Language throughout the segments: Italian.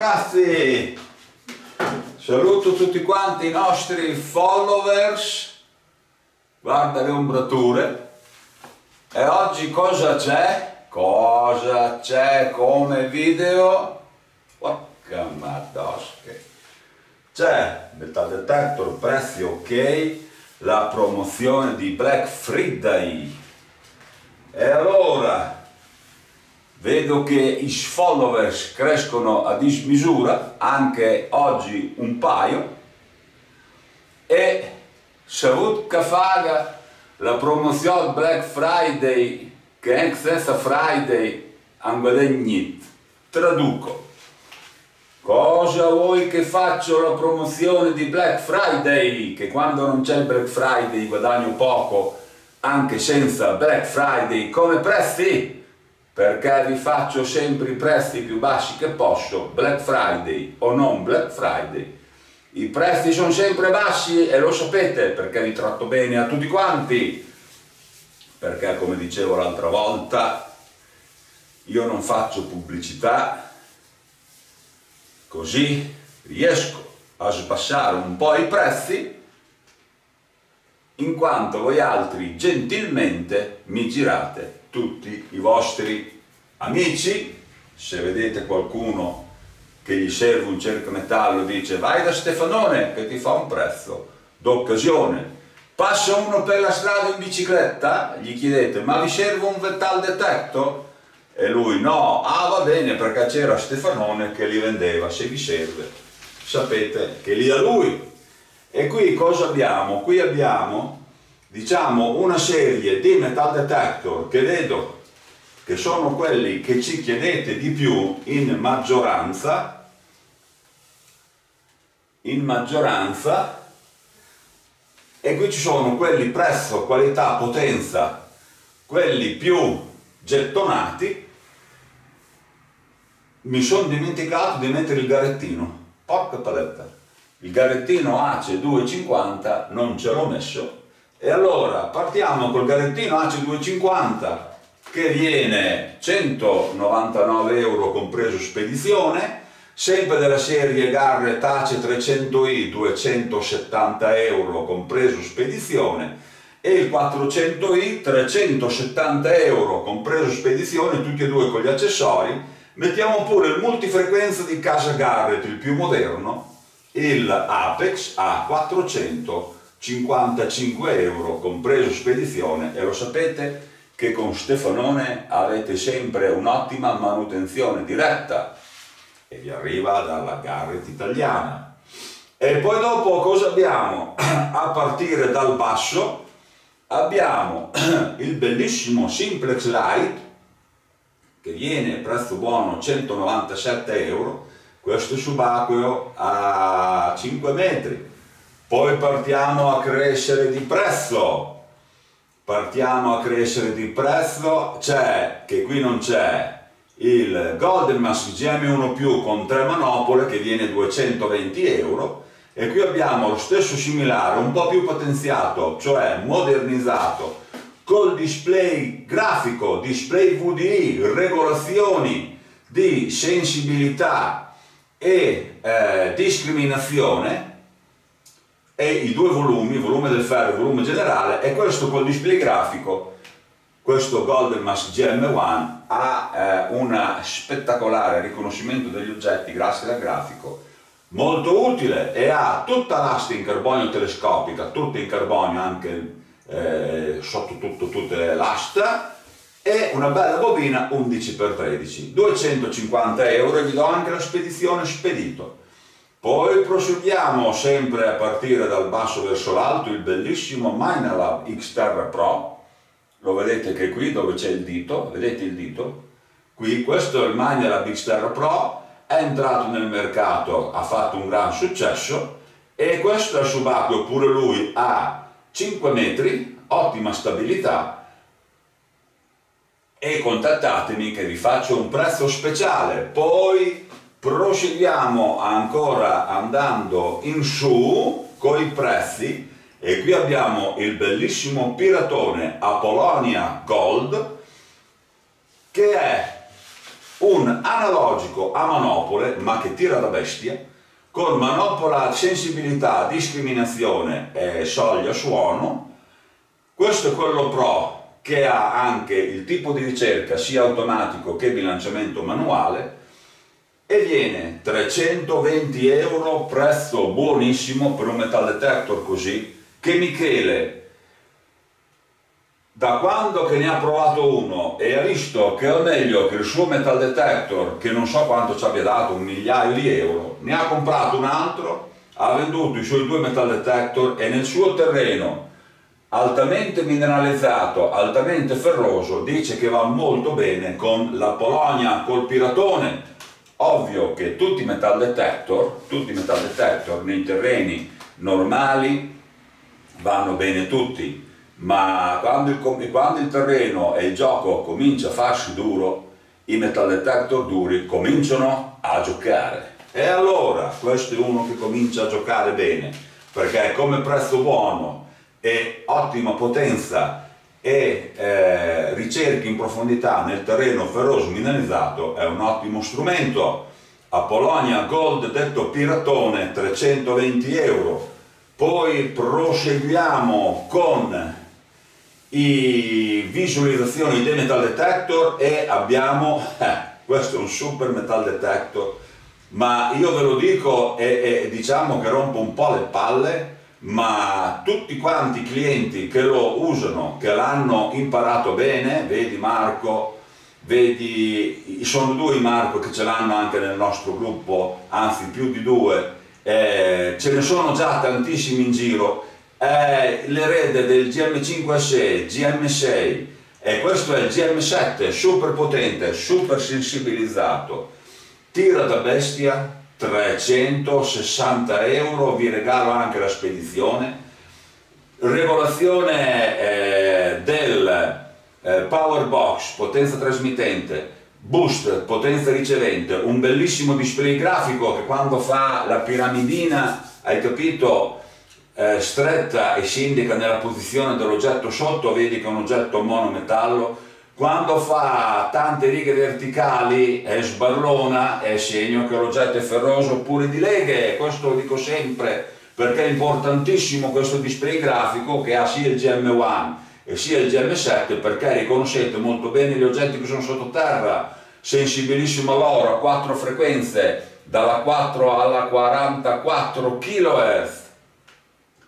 Ragazzi, saluto tutti quanti i nostri followers, guarda le ombrature, e oggi cosa c'è? Cosa c'è come video? Porca madosche! C'è metal detector, prezzi ok, la promozione di Black Friday. E allora, vedo che i followers crescono a dismisura, anche oggi un paio, e Savut Kafaga, la promozione Black Friday, che è senza Friday, non niente. Traduco. Cosa vuoi che faccio la promozione di Black Friday? Che quando non c'è il Black Friday guadagno poco, anche senza Black Friday come prezzi? Perché vi faccio sempre i prezzi più bassi che posso, Black Friday o non Black Friday. I prezzi sono sempre bassi e lo sapete perché vi tratto bene a tutti quanti, perché come dicevo l'altra volta, io non faccio pubblicità, così riesco a sbassare un po' i prezzi in quanto voi altri gentilmente mi girate tutti i vostri amici, se vedete qualcuno che gli serve un cercametallo dice vai da Stefanone che ti fa un prezzo d'occasione. Passa uno per la strada in bicicletta gli chiedete ma vi serve un metal detector? e lui no, ah va bene perché c'era Stefanone che li vendeva se vi serve. Sapete che lì a lui e qui cosa abbiamo? qui abbiamo diciamo una serie di metal detector che vedo che sono quelli che ci chiedete di più in maggioranza in maggioranza e qui ci sono quelli prezzo, qualità, potenza quelli più gettonati. Mi sono dimenticato di mettere il garettino. Porca paletta il garettino ACE 250 non ce l'ho messo e allora partiamo col garettino AC250 che viene 199 euro compreso spedizione, sempre della serie Garrett AC300i 270 euro compreso spedizione e il 400i 370 euro compreso spedizione, tutti e due con gli accessori. Mettiamo pure il multifrequenza di casa Garrett, il più moderno, il Apex A400 55 euro compreso spedizione e lo sapete che con Stefanone avete sempre un'ottima manutenzione diretta e vi arriva dalla Garrett italiana. E poi dopo cosa abbiamo? A partire dal basso abbiamo il bellissimo Simplex Light che viene a prezzo buono 197 euro, questo subacqueo a 5 metri. Poi partiamo a crescere di prezzo. Partiamo a crescere di prezzo, c'è, che qui non c'è, il Golden Mask GM1 Più con tre manopole che viene 220 euro. E qui abbiamo lo stesso similare, un po' più potenziato, cioè modernizzato, col display grafico, display VDI, regolazioni di sensibilità e eh, discriminazione e i due volumi, volume del ferro e volume generale, e questo col display grafico, questo Golden Mask GM1 ha eh, un spettacolare riconoscimento degli oggetti grazie al grafico, molto utile e ha tutta l'asta in carbonio telescopica, tutta in carbonio anche eh, sotto tutto, tutte l'asta e una bella bobina 11x13, 250 euro e vi do anche la spedizione spedito. Poi proseguiamo sempre a partire dal basso verso l'alto il bellissimo Minelab Xterra Pro, lo vedete che qui dove c'è il dito, vedete il dito? Qui questo è il Minelab Xterra Pro, è entrato nel mercato, ha fatto un gran successo e questo è subacqueo pure lui a 5 metri, ottima stabilità e contattatemi che vi faccio un prezzo speciale, poi proseguiamo ancora andando in su con i prezzi. E qui abbiamo il bellissimo piratone Apollonia Gold che è un analogico a manopole, ma che tira da bestia, con manopola sensibilità, discriminazione e soglia suono. Questo è quello Pro che ha anche il tipo di ricerca sia automatico che bilanciamento manuale e viene 320 euro, prezzo buonissimo per un metal detector così, che Michele da quando che ne ha provato uno e ha visto che è meglio che il suo metal detector, che non so quanto ci abbia dato, un migliaio di euro, ne ha comprato un altro, ha venduto i suoi due metal detector e nel suo terreno altamente mineralizzato, altamente ferroso, dice che va molto bene con la Polonia col piratone. Ovvio che tutti i metal detector, tutti i metal detector nei terreni normali vanno bene tutti, ma quando il, quando il terreno e il gioco comincia a farsi duro, i metal detector duri cominciano a giocare. E allora questo è uno che comincia a giocare bene, perché come prezzo buono e ottima potenza e eh, ricerche in profondità nel terreno ferroso mineralizzato è un ottimo strumento. A Polonia Gold detto piratone 320 euro. Poi proseguiamo con i visualizzazioni dei metal detector e abbiamo, eh, questo è un super metal detector, ma io ve lo dico e, e diciamo che rompo un po' le palle, ma tutti quanti i clienti che lo usano, che l'hanno imparato bene, vedi Marco, vedi, sono due Marco che ce l'hanno anche nel nostro gruppo, anzi più di due, eh, ce ne sono già tantissimi in giro. È l'erede del GM5SE, GM6 e questo è il GM7 super potente, super sensibilizzato tira da bestia 360 euro vi regalo anche la spedizione. Regolazione eh, del eh, power box potenza trasmittente boost potenza ricevente un bellissimo display grafico che quando fa la piramidina hai capito eh, stretta e si indica nella posizione dell'oggetto sotto, vedi che è un oggetto monometallo, quando fa tante righe verticali è sbarlona, è segno che l'oggetto è ferroso oppure di leghe, questo lo dico sempre perché è importantissimo questo display grafico che ha sia il GM1 e sia il GM7 perché riconoscete molto bene gli oggetti che sono sottoterra, sensibilissimo loro a quattro frequenze, dalla 4 alla 44 kHz,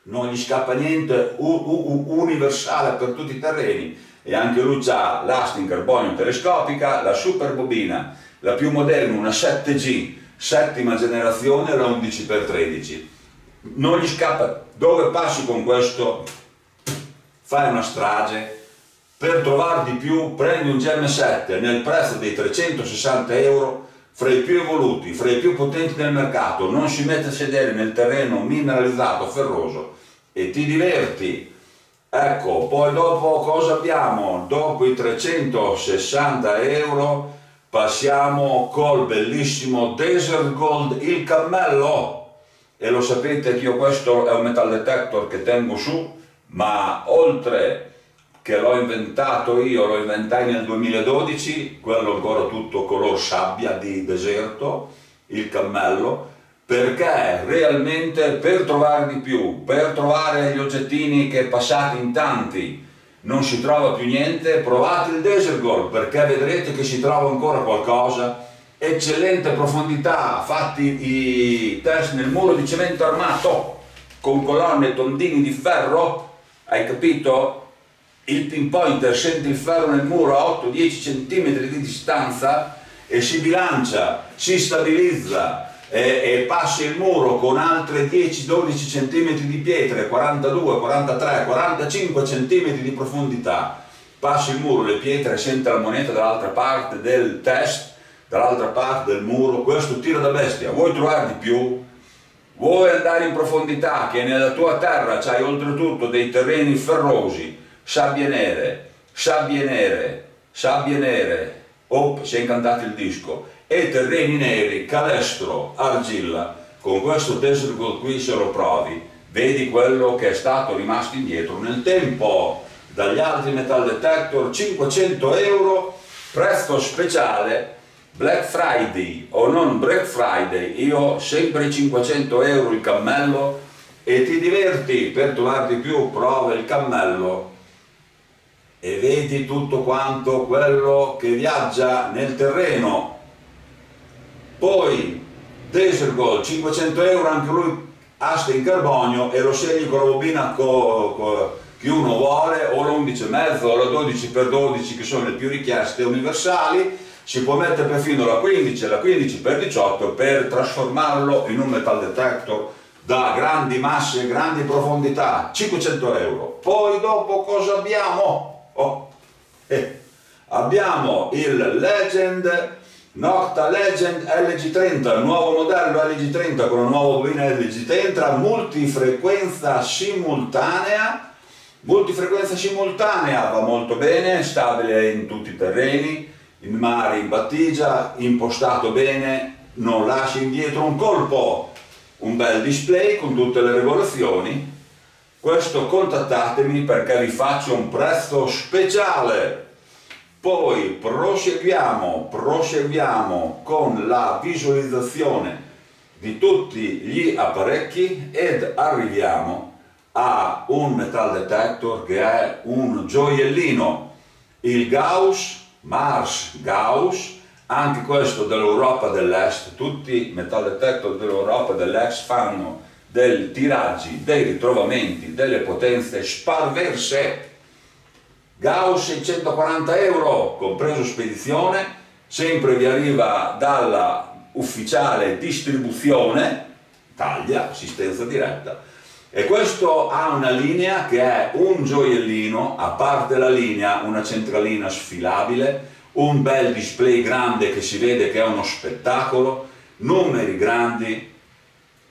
non gli scappa niente, universale per tutti i terreni e anche lui ha l'asta in carbonio telescopica, la super bobina, la più moderna, una 7G, settima generazione, la 11x13. Non gli scappa, dove passi con questo fai una strage, per trovare di più prendi un GM7 nel prezzo dei 360 euro fra i più evoluti, fra i più potenti del mercato, non si mette a sedere nel terreno mineralizzato, ferroso e ti diverti. Ecco, poi dopo cosa abbiamo? Dopo i 360 euro passiamo col bellissimo Desert Gold, il cammello. E lo sapete che io questo è un metal detector che tengo su, ma oltre che l'ho inventato io, lo inventai nel 2012, quello ancora tutto color sabbia di deserto, il cammello, perché realmente per trovare di più, per trovare gli oggettini che passati in tanti non si trova più niente, provate il Desert Gold perché vedrete che si trova ancora qualcosa, eccellente profondità, fatti i test nel muro di cemento armato con colonne tondini di ferro, hai capito? il pinpointer sente il ferro nel muro a 8-10 cm di distanza e si bilancia, si stabilizza e, e passi il muro con altre 10-12 cm di pietre, 42, 43, 45 cm di profondità, passi il muro, le pietre, sente la moneta dall'altra parte del test, dall'altra parte del muro, questo tira da bestia, vuoi trovare di più? Vuoi andare in profondità che nella tua terra c'hai oltretutto dei terreni ferrosi, sabbie nere, sabbie nere, sabbie nere, oh, si è incantato il disco, e terreni neri, calestro, argilla, con questo gold qui se lo provi, vedi quello che è stato rimasto indietro nel tempo, dagli altri metal detector 500 euro, prezzo speciale Black Friday o non Black Friday, io sempre 500 euro il cammello. E ti diverti per trovarti più, prova il cammello. E vedi tutto quanto quello che viaggia nel terreno. Poi Desert Gold, 500 euro anche lui asta in carbonio e lo scegli con la bobina co, co, che uno vuole o l'11,5 o la 12x12 che sono le più richieste universali si può mettere perfino la 15 e la 15x18 per trasformarlo in un metal detector da grandi masse e grandi profondità 500 euro poi dopo cosa abbiamo? Oh, eh, abbiamo il Legend Nocta Legend LG30, nuovo modello LG30 con una nuova bobina LG30, multifrequenza simultanea, multifrequenza simultanea va molto bene, stabile in tutti i terreni, in mare, in battigia, impostato bene, non lascia indietro un colpo, un bel display con tutte le regolazioni, questo contattatemi perché vi faccio un prezzo speciale poi proseguiamo, proseguiamo con la visualizzazione di tutti gli apparecchi ed arriviamo a un metal detector che è un gioiellino, il Gauss, Mars Gauss, anche questo dell'Europa dell'Est, tutti i metal detector dell'Europa dell'Est fanno dei tiraggi, dei ritrovamenti, delle potenze sparverse Gauss 640 euro, compreso spedizione, sempre vi arriva dalla ufficiale distribuzione, taglia, assistenza diretta, e questo ha una linea che è un gioiellino, a parte la linea, una centralina sfilabile, un bel display grande che si vede che è uno spettacolo, numeri grandi,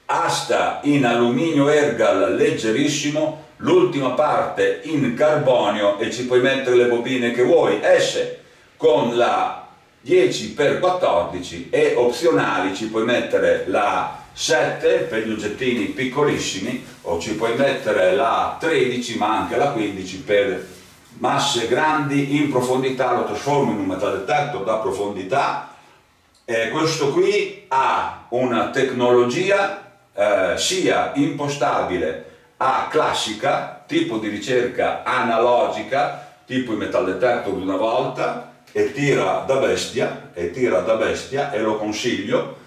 asta in alluminio ergal leggerissimo, l'ultima parte in carbonio e ci puoi mettere le bobine che vuoi, esce con la 10x14 e opzionali ci puoi mettere la 7 per gli oggettini piccolissimi o ci puoi mettere la 13 ma anche la 15 per masse grandi. In profondità, lo trasformo in un metal detector da profondità. E questo qui ha una tecnologia eh, sia impostabile a classica, tipo di ricerca analogica, tipo i metal detector di una volta, e tira da bestia, e tira da bestia, e lo consiglio,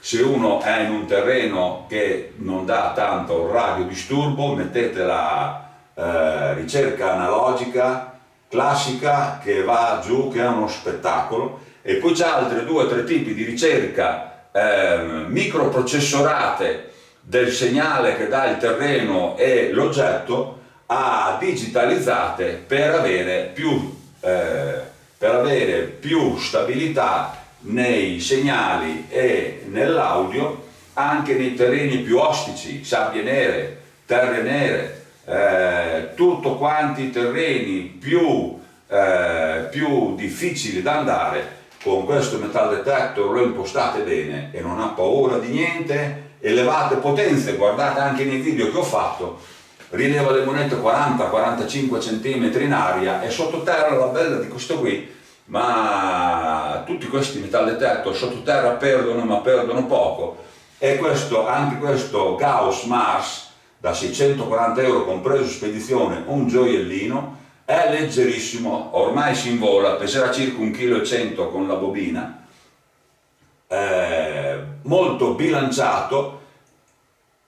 se uno è in un terreno che non dà tanto radio disturbo, mettete la eh, ricerca analogica, classica, che va giù, che è uno spettacolo, e poi c'è altri due o tre tipi di ricerca eh, microprocessorate, del segnale che dà il terreno e l'oggetto a digitalizzate per avere più, eh, per avere più stabilità nei segnali e nell'audio anche nei terreni più ostici, sabbie nere, terre nere, eh, tutto quanti i terreni più, eh, più difficili da andare con questo metal detector lo impostate bene e non ha paura di niente elevate potenze, guardate anche nei video che ho fatto, rileva le monete 40-45 cm in aria e sottoterra la bella di questo qui, ma tutti questi metal detector sottoterra perdono ma perdono poco. E questo, anche questo Gauss Mars da 640 euro compreso spedizione, un gioiellino, è leggerissimo, ormai si invola, peserà circa 1,1 kg con la bobina, eh, molto bilanciato,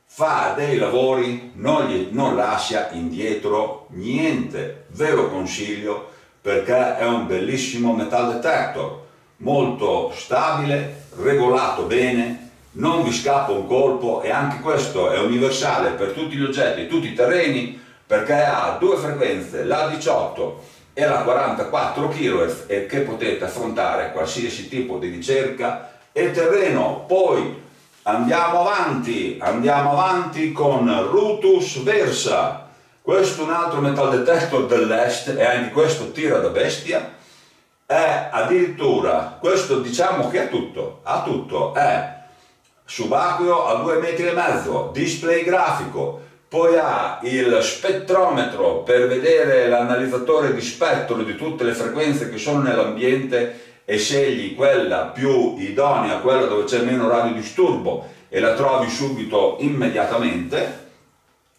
fa dei lavori, non, gli, non lascia indietro niente, ve lo consiglio perché è un bellissimo metal detector, molto stabile, regolato bene, non vi scappa un colpo e anche questo è universale per tutti gli oggetti, tutti i terreni, perché ha due frequenze, la 18 e la 44 kHz e che potete affrontare qualsiasi tipo di ricerca e terreno. Poi andiamo avanti, andiamo avanti con Rutus Versa. Questo è un altro metal detector dell'est e anche questo tira da bestia. È addirittura, questo diciamo che ha tutto, ha tutto, è subacqueo a 2 metri e mezzo, display grafico, poi ha il spettrometro per vedere l'analizzatore di spettro di tutte le frequenze che sono nell'ambiente e scegli quella più idonea, quella dove c'è meno radiodisturbo e la trovi subito immediatamente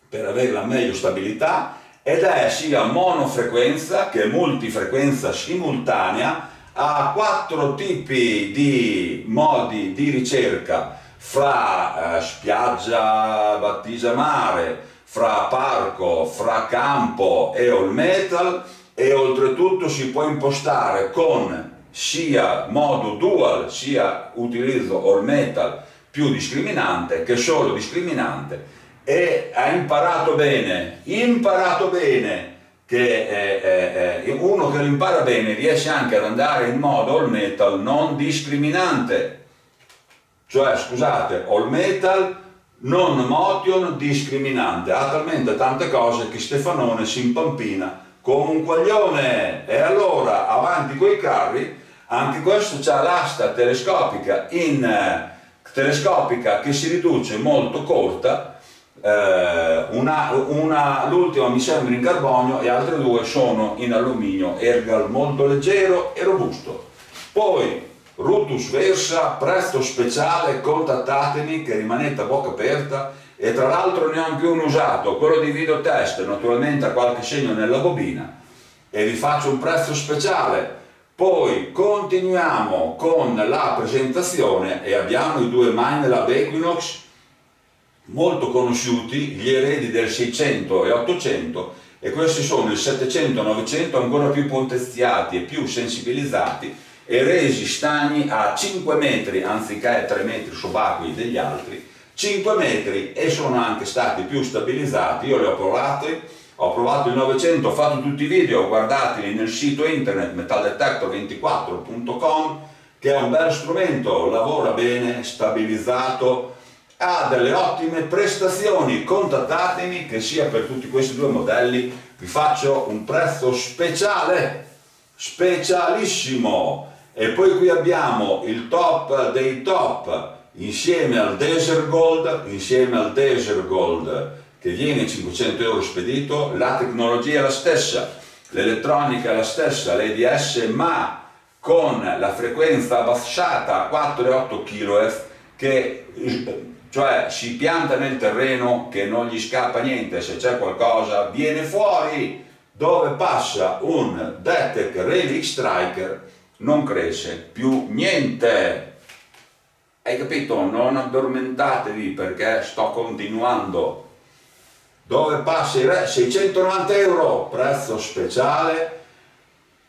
per avere la meglio stabilità ed è sia monofrequenza che multifrequenza simultanea ha quattro tipi di modi di ricerca fra eh, spiaggia, battisa mare, fra parco, fra campo e all metal e oltretutto si può impostare con sia modo dual sia utilizzo all metal più discriminante che solo discriminante. E ha imparato bene, imparato bene che eh, eh, uno che lo impara bene riesce anche ad andare in modo all metal non discriminante. Cioè scusate all metal non motion discriminante. Ha talmente tante cose che Stefanone si impampina come un quaglione. E allora avanti coi carri anche questo ha l'asta telescopica in eh, telescopica che si riduce molto corta eh, una, una, l'ultima mi sembra in carbonio e altre due sono in alluminio ergal molto leggero e robusto poi Rutus Versa, prezzo speciale, contattatemi che rimanete a bocca aperta e tra l'altro ne ho anche un usato, quello di video test, naturalmente ha qualche segno nella bobina e vi faccio un prezzo speciale. Poi continuiamo con la presentazione e abbiamo i due Minelab Equinox molto conosciuti, gli eredi del 600 e 800 e questi sono il 700 e 900 ancora più potenziati e più sensibilizzati e resi stagni a 5 metri anziché 3 metri subacquei degli altri 5 metri e sono anche stati più stabilizzati. Io li ho provati ho provato il 900 ho fatto tutti i video guardateli nel sito internet metaldetector24.com che è un bel strumento lavora bene stabilizzato ha delle ottime prestazioni. Contattatemi che sia per tutti questi due modelli vi faccio un prezzo speciale specialissimo. E poi qui abbiamo il top dei top insieme al Desert Gold, insieme al Desert Gold che viene 500 euro spedito, la tecnologia è la stessa, l'elettronica è la stessa, l'EDS ma con la frequenza abbassata a 4,8 kHz che cioè si pianta nel terreno che non gli scappa niente, se c'è qualcosa viene fuori dove passa un Detec Relic Striker non cresce più niente. Hai capito? Non addormentatevi perché sto continuando. Dove passa il re? 690 euro, prezzo speciale,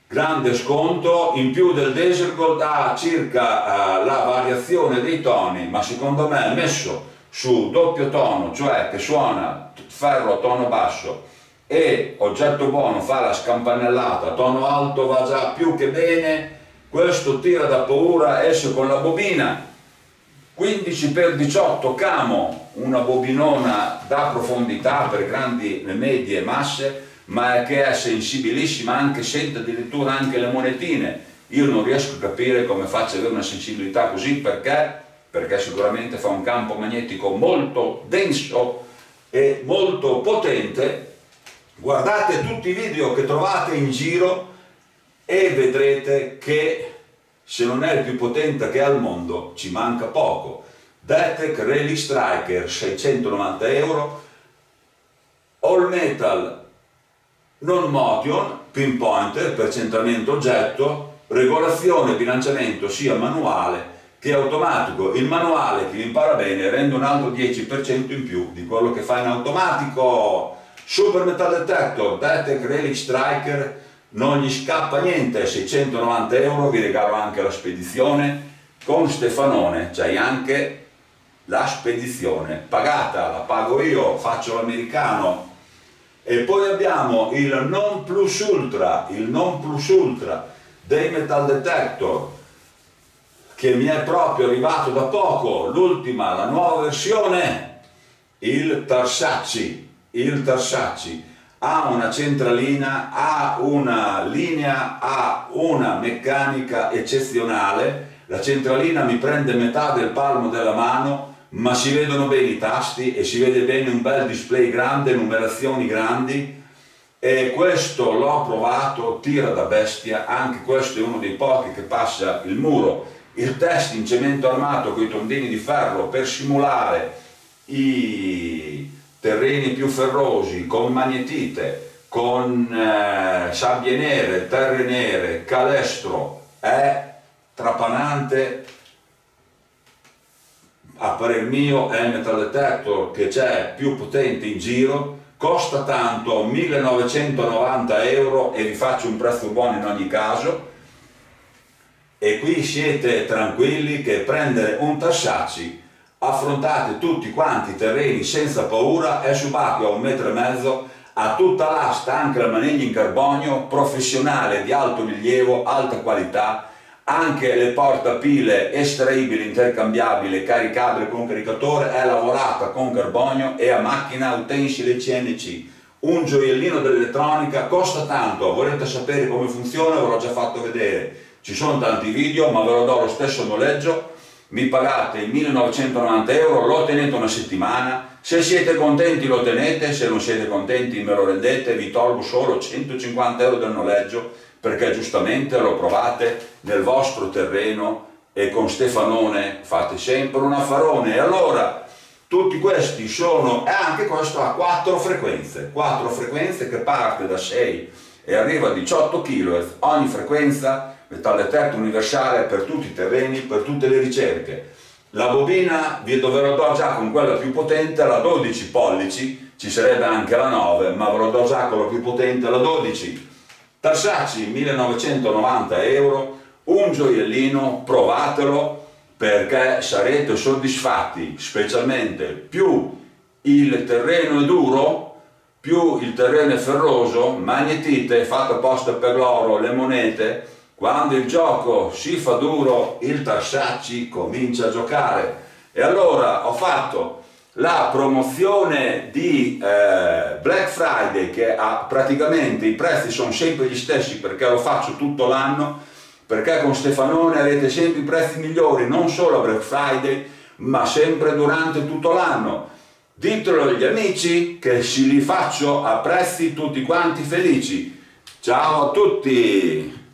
grande sconto, in più del Desert Gold ha circa uh, la variazione dei toni, ma secondo me messo su doppio tono, cioè che suona ferro a tono basso e oggetto buono fa la scampanellata, tono alto va già più che bene, questo tira da paura, esce con la bobina 15x18 camo, una bobinona da profondità per grandi e medie masse, ma che è sensibilissima, anche sente addirittura anche le monetine. Io non riesco a capire come faccia ad avere una sensibilità così, perché? Perché sicuramente fa un campo magnetico molto denso e molto potente. Guardate tutti i video che trovate in giro e vedrete che se non è il più potente che ha al mondo ci manca poco. Detec Rally Striker 690 euro, All Metal Non Motion, pinpointer per centramento oggetto, regolazione e bilanciamento sia manuale che automatico. Il manuale, chi impara bene, rende un altro 10% in più di quello che fa in automatico. Super Metal Detector, Detec Relic Striker non gli scappa niente, 690 euro, vi regalo anche la spedizione con Stefanone, c'hai anche la spedizione. Pagata, la pago io, faccio l'americano. E poi abbiamo il non plus ultra, il non plus ultra dei metal detector che mi è proprio arrivato da poco, l'ultima, la nuova versione, il Tarsacci, il Tarsacci ha una centralina, ha una linea, ha una meccanica eccezionale, la centralina mi prende metà del palmo della mano, ma si vedono bene i tasti e si vede bene un bel display grande, numerazioni grandi, e questo l'ho provato, tira da bestia, anche questo è uno dei pochi che passa il muro, il test in cemento armato con i tondini di ferro per simulare i terreni più ferrosi con magnetite, con eh, sabbie nere, terre nere, calestro, è trapanante. A parer mio è il metal detector che c'è più potente in giro costa tanto 1990 euro e vi faccio un prezzo buono in ogni caso. E qui siete tranquilli che prendere un Tassacci affrontate tutti quanti i terreni senza paura è subacqueo a un metro e mezzo ha tutta l'asta anche la maniglia in carbonio professionale di alto rilievo alta qualità anche le portapile estraibili, intercambiabili, caricabili con caricatore è lavorata con carbonio e a macchina utensile CNC. Un gioiellino dell'elettronica costa tanto, volete sapere come funziona? Ve l'ho già fatto vedere. Ci sono tanti video, ma ve lo do lo stesso noleggio. Mi pagate 1990 euro, lo tenete una settimana. Se siete contenti lo tenete, se non siete contenti me lo rendete, vi tolgo solo 150 euro del noleggio perché giustamente lo provate nel vostro terreno e con Stefanone fate sempre un affarone. E allora tutti questi sono, e anche questo ha quattro frequenze, quattro frequenze che parte da 6 e arriva a 18 kHz, ogni frequenza metal detector universale per tutti i terreni, per tutte le ricerche. La bobina vi dovrò do già con quella più potente, la 12 pollici, ci sarebbe anche la 9, ma ve lo do già con la più potente, la 12 Tarsacci 1990 euro, un gioiellino, provatelo perché sarete soddisfatti, specialmente più il terreno è duro, più il terreno è ferroso, magnetite fatta apposta per l'oro, le monete, quando il gioco si fa duro il Tarsacci comincia a giocare. E allora ho fatto la promozione di eh, Black Friday che ha praticamente i prezzi sono sempre gli stessi perché lo faccio tutto l'anno perché con Stefanone avete sempre i prezzi migliori non solo a Black Friday ma sempre durante tutto l'anno. Ditelo agli amici che si li faccio a prezzi tutti quanti felici. Ciao a tutti